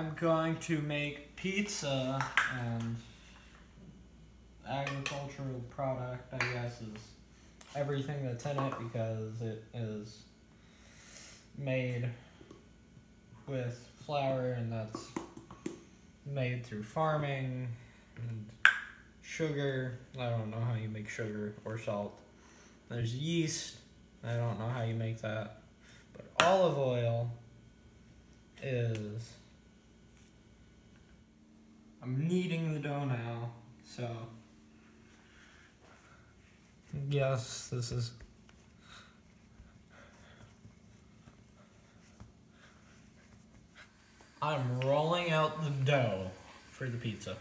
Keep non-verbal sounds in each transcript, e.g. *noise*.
I'm going to make pizza and agricultural product, I guess, is everything that's in it because it is made with flour and that's made through farming and sugar. I don't know how you make sugar or salt. There's yeast. I don't know how you make that. But olive oil is. I'm kneading the dough now, so. Yes, this is. I'm rolling out the dough for the pizza.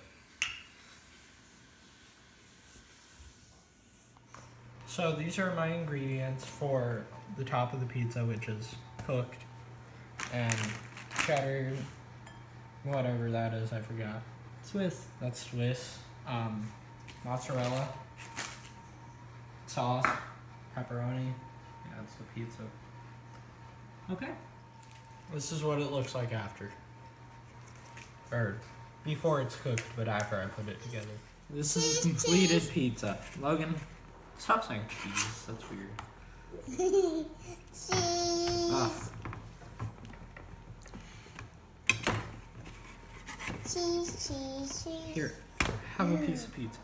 So these are my ingredients for the top of the pizza, which is cooked, and cheddar, whatever that is, I forgot. Swiss. That's Swiss. Um, mozzarella, sauce, pepperoni. Yeah, that's the pizza. Okay. This is what it looks like after. Or before it's cooked, but after I put it together. This is a completed pizza. Logan, stop saying cheese. That's weird. *laughs* Cheese, cheese, cheese. here, have a piece of pizza.